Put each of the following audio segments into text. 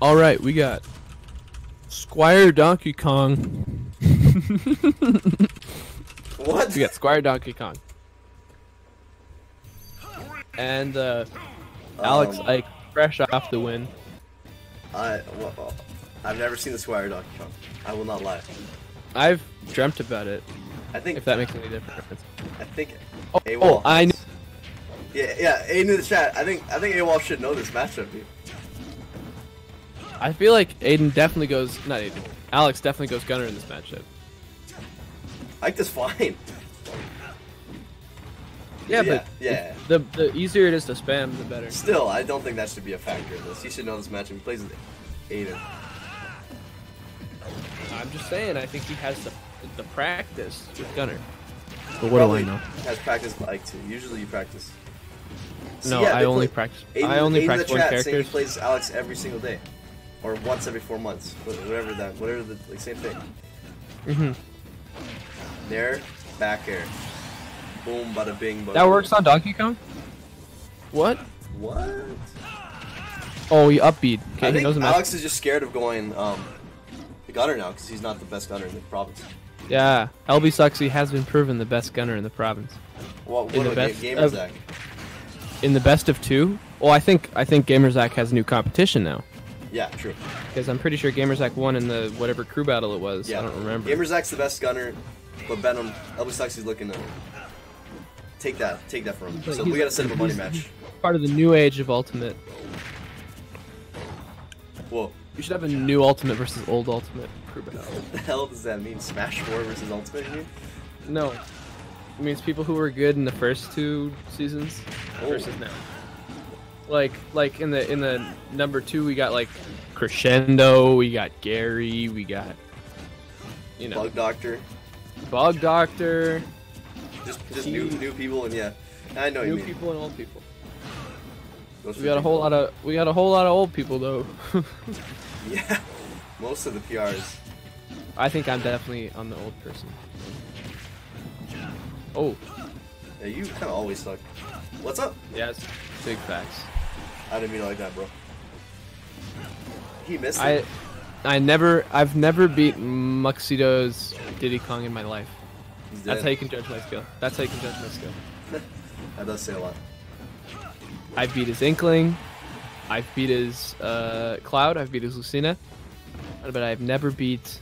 All right, we got Squire Donkey Kong. What? We got Squire Donkey Kong. And uh, Alex Um, Ike, fresh off the win. I, well, I've never seen the Squire Donkey Kong. I will not lie. I've dreamt about it. I think If that makes any difference. I think Oh, AWOL. oh I kn- yeah yeah. Aiden in the chat. I think I think AWOL should know this matchup, dude. I feel like Aiden definitely goes. Not Aiden. Alex definitely goes Gunner in this matchup. Ike is fine. Yeah, Yeah, but yeah. The the easier it is to spam, the better. Still, I don't think that should be a factor in this. He should know this matchup. He plays with Aiden. I'm just saying. I think he has the the practice with Gunner. But what Probably do I know? He has practice with Ike too. Usually you practice. See, No, yeah, I only play- practice. Aiden, I only Aiden practice the one chat saying characters. he plays Alex every single day, or once every four months, whatever that, whatever the like same thing. Mhm. There, back air, boom, bada bing. Bada That boom. works on Donkey Kong. What? What? Oh, he up B. I Okay, he think knows the match. Alex is just scared of going um, the gunner now because he's not the best gunner in the province. Yeah, LB Sucks. He has been proven the best gunner in the province. What, what In the best Ga- Gamer of- Zach? In the best of two. Well, I think I think GamerZack has new competition now Yeah, true. because I'm pretty sure GamerZack won in the whatever crew battle it was. Yeah, I don't remember. Gamer Zach's the best gunner, but Benham, LB Sucks, he's looking to take that, take that from him. But So we gotta set up a money match. Part of the new age of Ultimate. Whoa, You should have a new Ultimate versus old Ultimate crew battle. what the hell does that mean? Smash 4 versus Ultimate? You mean? No, it means people who were good in the first two seasons Oh. versus now. Like like in the in the number two we got like Crescendo, we got Gary, we got you know Bug Doctor, Bug Doctor, just just new new people, and yeah, I know what you new mean. people and old people. Those We got a whole people. lot of we got a whole lot of old people though. Yeah, most of the PRs. I think I'm definitely on the old person. Oh, Yeah, you kind of always suck. What's up? yes, big facts. I didn't mean it like that, bro. He missed I it. I never I've never beat Muxido's Diddy Kong in my life. That's how you can judge my skill. That's how you can judge my skill. that does say a lot. I beat his Inkling. I've beat his uh, Cloud. I've beat his Lucina. But I've never beat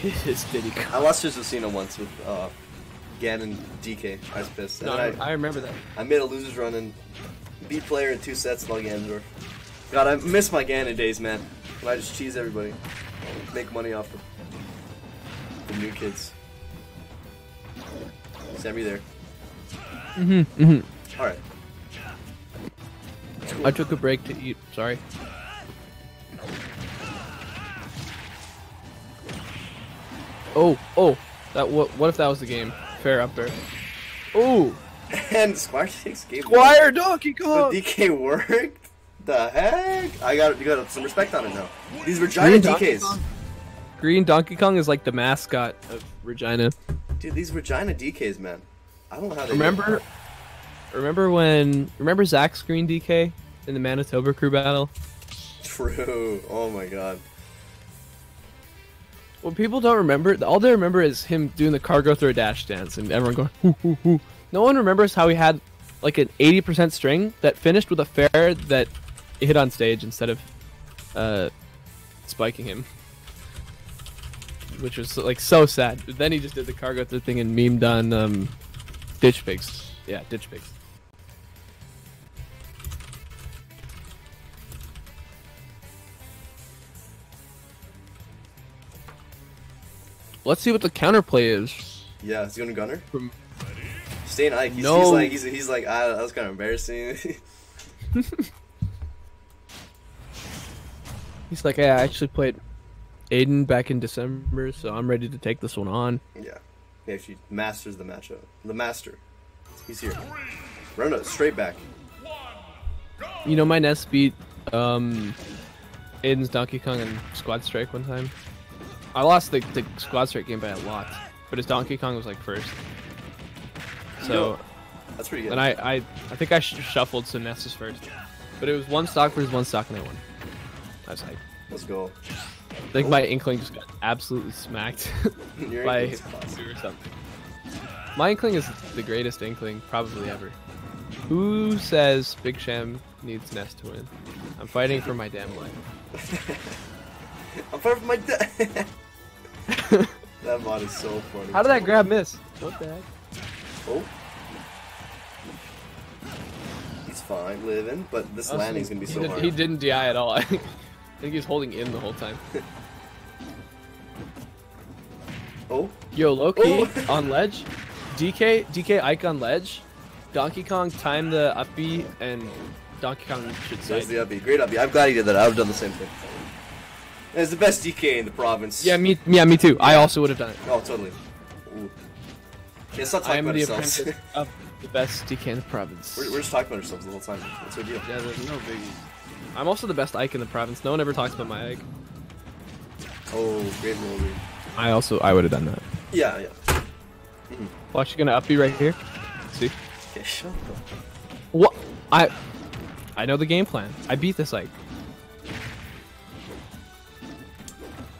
his Diddy Kong. I lost to Lucina once with uh, Gan and DK. I was pissed. No, I, I remember that. I, I made a loser's run and beat player in two sets on Ganondorf. God, I miss my Ganon days, man. When I just cheese everybody, make money off the, the new kids. Send me there. Mm-hmm, mm-hmm. All right. I took a break to eat. Sorry. Oh, oh. That what? What if that was the game? Fair up there. Oh, And Squire takes game. Squire Donkey Kong. The DK worked. The heck? I got you got some respect on it now. These Regina Donkey DKs, Kong? Green Donkey Kong is like the mascot of Regina. dude. These Regina DKs, man. I don't know how they Remember? Remember when? Remember Zach's Green DK in the Manitoba crew battle? True. Oh my god. What people don't remember, all they remember is him doing the cargo throw a dash dance and everyone going, hoo, hoo, hoo. No one remembers how he had like an 80% string that finished with a fair that hit on stage instead of uh, spiking him. Which was like so sad. But then he just did the cargo throw thing and memed on um, Ditch Pigs. Yeah, Ditch Pigs. Let's see what the counterplay is. Yeah, is he going to gunner? From- Staying Ike. He's, No. he's like he's, he's like ah, that was kind of embarrassing. He's like, I actually played Aiden back in December, so I'm ready to take this one on. yeah. He actually masters the matchup. The master. He's here. Run it straight back. You know, my Ness beat um, Aiden's Donkey Kong and Squad Strike one time. I lost the, the Squad Strike game by a lot, but his Donkey Kong was like first. So, That's pretty good. and I, I, I think I sh- shuffled so Ness first, but it was one stock versus one stock and I won. I was like, Let's go. I think my Inkling just got absolutely smacked by or something. My Inkling is the greatest Inkling probably ever. Who says Big Sham needs Ness to win? I'm fighting for my damn life. I'm fighting for my that mod is so funny. How did that grab miss? What the heck? Oh. He's fine living, but this Also, landing's gonna be so did- hard. He didn't DI at all. I think he was holding in the whole time. Oh, Yo, Loki Oh. on ledge. DK DK Ike on ledge. Donkey Kong time the up B and Donkey Kong should say. the up B. Great up B. I'm glad he did that. I would have done the same thing. It's the best DK in the province. Yeah, me yeah, me too. I also would have done it. Oh, totally. Ooh. Yeah, let's not talk I am about the ourselves. apprentice of the best DK in the province. we're, we're just talking about ourselves the whole time. What's our deal? Yeah, there's no biggie. I'm also the best Ike in the province. No one ever talks about my Ike. Oh, great movie. I also I would have done that. Yeah, yeah. Mm-hmm. Watch, you gonna up B right here. See Okay, shut the. what I I know the game plan. I beat this Ike.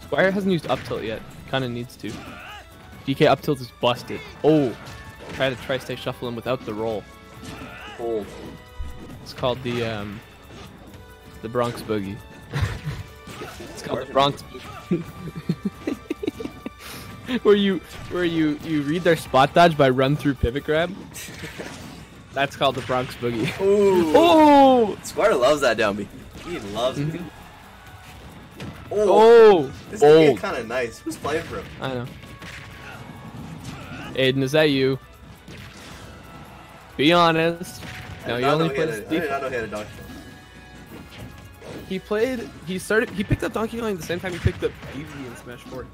Squire hasn't used up tilt yet. Kind of needs to. DK up tilt is busted. Oh, try to try stay shuffling without the roll. Hold. It's called the um the Bronx Boogie. it's called the Bronx Boogie. where you where you you read their spot dodge by run through pivot grab. That's called the Bronx Boogie. Ooh. Oh! Squire loves that down B. He loves it. Mhm. Oh, Oh! this is Bold. kind of nice. Who's playing for him? I know. Aiden, is that you? Be honest. No, I you only know he had played a- I Steve. did not know he had a Donkey Kong. He played. He started. He picked up Donkey Kong the same time he picked up Eevee in Smash 4.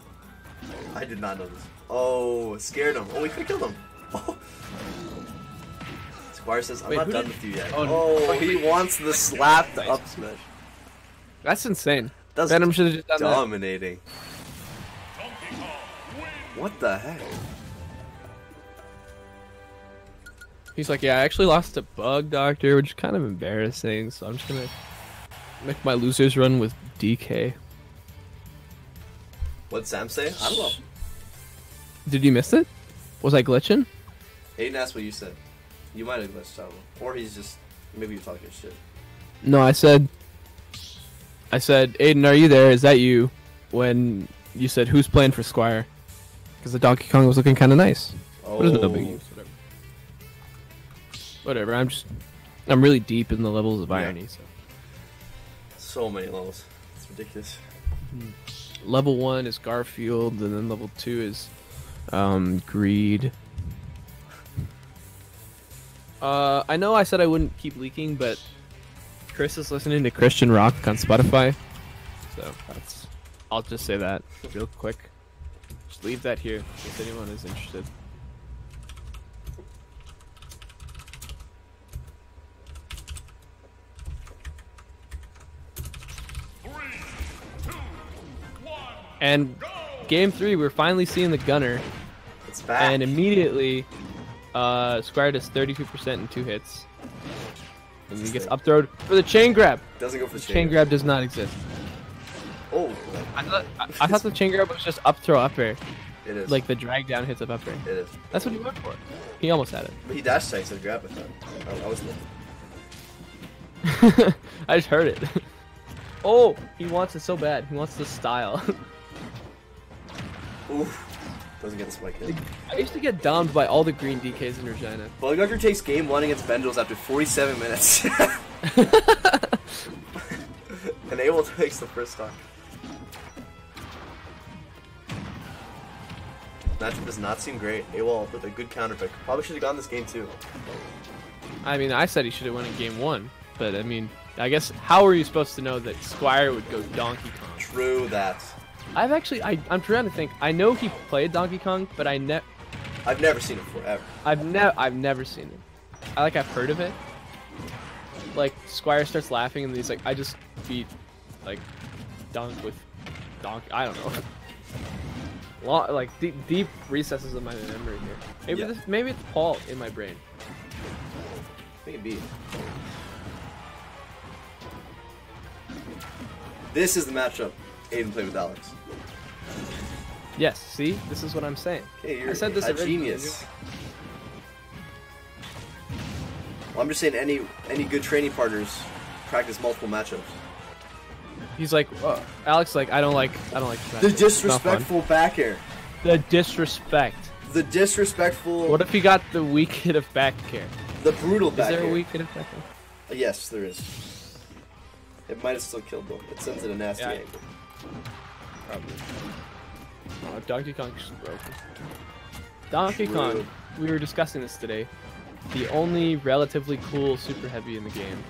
I did not know this. Oh, scared him. Oh, we could killed him. Oh. Squire says, I'm Wait, not done did- with you yet. Oh, Oh, he wants the slap to up smash. That's insane. That's Venom should have just done that. dominating. What the heck? He's like, yeah, I actually lost to Bug Doctor, which is kind of embarrassing. So I'm just gonna make my losers run with DK. What'd Sam say? I don't know. Did you miss it? Was I glitching? Aiden asked what you said. You might have glitched out. Or he's just, maybe you're talking shit. No, I said. I said, Aiden, are you there? Is that you? When you said, who's playing for Squire? Because the Donkey Kong was looking kind of nice. Oh, But it's no big. Whatever. I'm just. I'm really deep in the levels of Yeah. irony. So so many levels. It's ridiculous. level one is Garfield, and then level two is um, Greed. Uh, I know I said I wouldn't keep leaking, but Chris is listening to Christian rock on Spotify, so that's. I'll just say that real quick. Just leave that here if anyone is interested. And game three, we're finally seeing the gunner, It's back. and immediately, uh, Squire does 32% in two hits. And he gets up throwed for the chain grab. Doesn't go for the Chain grab does not exist. Oh, I thought I, I thought the chain grab was just up throw up air, it is. like the drag down hits of up air. it is. That's what he went for. He almost had it. But he dash instead of grab with that. I, I was looking. I just heard it. oh, he wants it so bad. He wants the style. Oof. Doesn't get the spike hit. I used to get domed by all the green DKs in Regina. Bugger takes game one against Bendals after 47 minutes. and Abel takes the first stock. Matchup does not seem great. Abel with a good counter pick. Probably should have gotten this game too. I mean, I said he should have won in game one, but I mean, I guess how were you supposed to know that Squire would go Donkey Kong? True that. I've actually, I, I'm trying to think. I know he played Donkey Kong, but I ne- I've never seen it before, ever. I've never, I've never seen it. I like, I've heard of it. Like Squire starts laughing, and he's like, "I just beat, like, Donk with Donk. I don't know." Long, like deep, deep recesses of my memory here. Maybe Yeah. this, maybe it's Paul in my brain. I think it'd be. This is the matchup Aiden played with Alex. Yes. See, this is what I'm saying. Hey, I said this a originally. genius. Well, I'm just saying any any good training partners practice multiple matchups. He's like, uh, Alex. Like, I don't like. I don't like. The fun. disrespectful back air. The disrespect. The disrespectful. What if he got the weak hit of back air? the brutal Is back there a air. weak hit of back air? Yes, there is. It might have still killed though. It sends it a nasty Yeah. angle. Probably. Oh, Donkey Kong's broken. Donkey True. Kong. We were discussing this today. The only relatively cool super heavy in the game.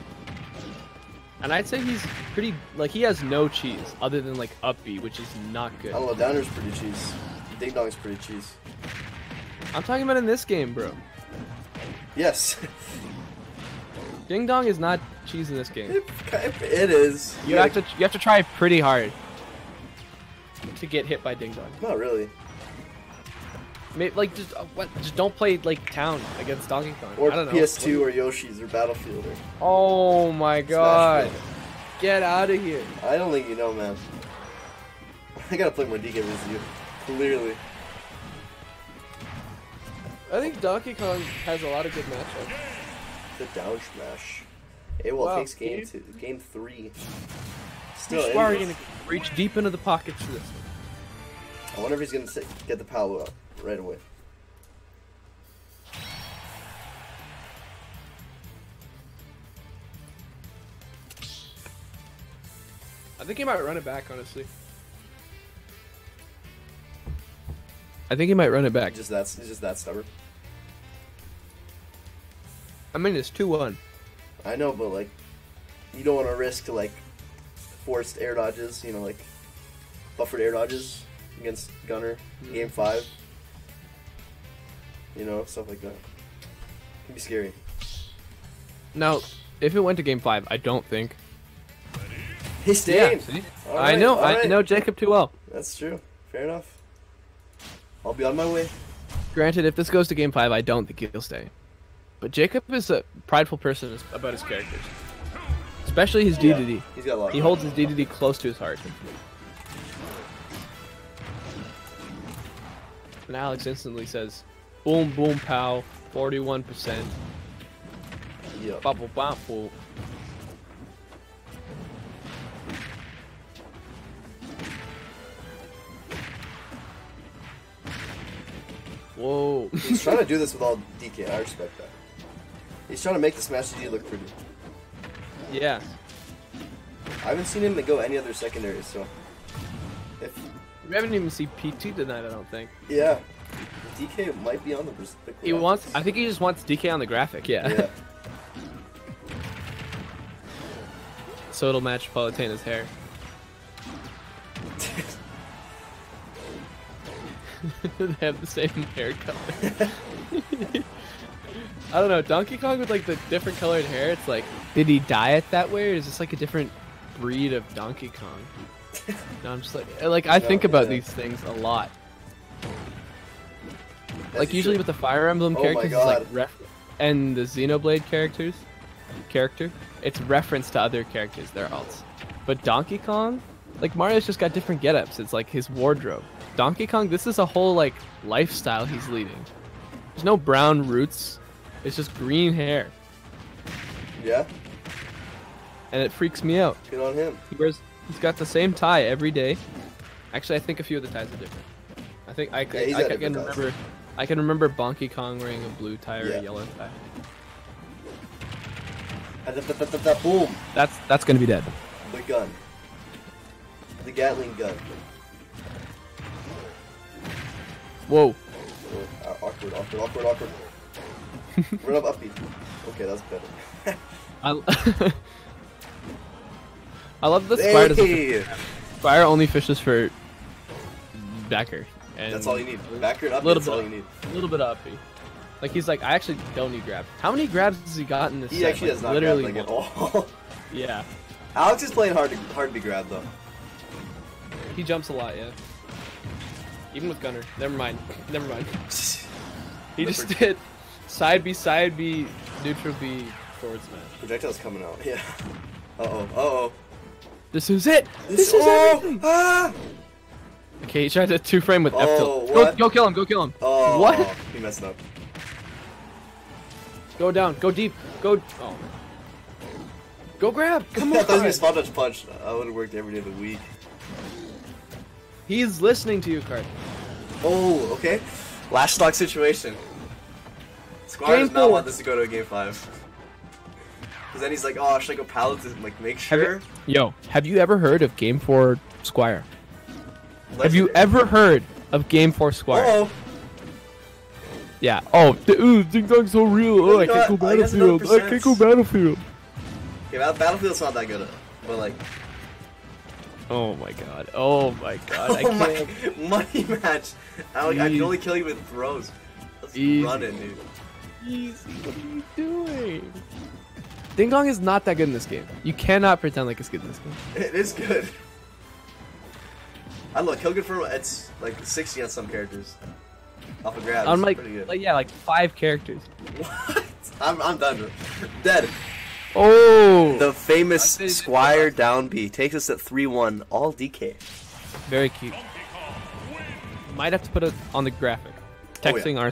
And I'd say he's pretty like he has no cheese other than like up B, which is not good. Don't. Downer's pretty cheese. Ding Dong's pretty cheese. I'm talking about in this game, bro. Yes, Ding Dong is not cheese in this game. it, it is. You have to you have to try pretty hard to get hit by Ding Dong. Not really. Maybe, like just uh, what? Just don't play like Town against Donkey Kong. Or I don't. PS2 or Yoshi's or Battlefield or Oh my god! Get out of here! I don't think you know, man. I gotta play more DK with you. Clearly. I think Donkey Kong has a lot of good matchups. The down smash. It will Wow, takes game two, game three. Still, Which are you gonna reach deep into the pockets for this? one? I wonder if he's gonna sit, get the power up right away. I think he might run it back, honestly. I think he might run it back. Just that's he's just that stubborn. I mean, it's two one. I know, but like, you don't want to risk like forced air dodges. You know, like buffered air dodges against Gunner mm-hmm. game five. You know, stuff like that. Can be scary. Now, if it went to game five, I don't think. He stayed. see? All I know, all I right. know Jacob too well. That's true. Fair enough. I'll be on my way. Granted, if this goes to game five, I don't think he'll stay. But Jacob is a prideful person about his characters, especially his Yeah, DDD. He's got a lot. He holds his DDD close to his heart. And Alex instantly says, "Boom, boom, pow, forty-one percent, Yep. bubble, bubble." Whoa! He's trying to do this with all DK. I respect that. He's trying to make the Smash DD look pretty. yeah, I haven't seen him go any other secondaries, so if we haven't even seen PT tonight. I don't think yeah, DK might be on the. the he wants. I think he just wants DK on the graphic. Yeah. Yeah. so it'll match Palutena's hair. they have the same hair color. I don't know. Donkey Kong with like the different colored hair. It's like, did he dye it that way, or is this like a different breed of Donkey Kong? No, I'm just like, like I No, think about yeah. these things a lot. That's like usually true. with the Fire Emblem Oh characters, it's like ref- and the Xenoblade characters, character, it's reference to other characters, their alts. But Donkey Kong, like Mario's just got different get-ups. It's like his wardrobe. Donkey Kong, this is a whole like lifestyle he's leading. There's no brown roots. It's just green hair, Yeah, and it freaks me out. good on him. He wears, he's got the same tie every day. Actually, I think a few of the ties are different. I think I, Yeah, I, I can remember. I can remember Donkey Kong wearing a blue tie or Yeah. a yellow tie. Boom! That's that's gonna be dead. The gun. The Gatling gun. Whoa. Oh, awkward, awkward, awkward, awkward. Run up, upbeat. Okay, that's better. I, I love the Squire. doesn't- Hey! Squire only fishes for back air. And That's all you need. Back air and up, Little that's bit all you need. A little bit of uppy. Like he's like, I actually don't need grab. How many grabs has he got in this? He set? actually Like, does not literally grab like at all. Yeah, Alex is playing hard to hard to be grabbed though. he jumps a lot. Yeah. Even with Gunner. Never mind. Never mind. He just did side B, side B, neutral B, forward smash. Projectile's coming out. Yeah. Uh oh. Uh oh. This is it. This, is oh, everything. ah! Okay, he tried to two frame with F Oh, tilt. Go, go kill him. Go kill him. Oh, What? He messed up. Go down. Go deep. Go. Oh. Go grab. Come I on. thought he was dodge punch. I would have worked every day of the week. He's listening to you, Card. Oh, okay. Last stock situation. Game does not want this to go to a game five. Because then he's like, oh, should I go to like make Have sure? you, yo, have you ever heard of Game 4 Squire? Have you ever heard of Game 4 Squire? Oh, Yeah. Oh, the, ooh, Ding Dong's so real. Oh, I can't go what? I guess another Battlefield. I can't go. Battlefield. yeah, Battlefield's not that good, but like, Oh my god. Oh my god. I oh my, can't. money match. I, like, I can only kill you with throws. Let's Easy. run it, dude. Easy. What are you doing? Ding Dong is not that good in this game. You cannot pretend like it's good in this game. It is good. I look, kill confirm. It's like 60 on some characters. Off a grab. On it's like, pretty good. like yeah, like five characters. What? I'm, I'm done. Dead. Oh, The famous I said- Squire down B takes us at 3-1, all DK. very cute. Might have to put it on the graphic. Oh, yeah. Texting our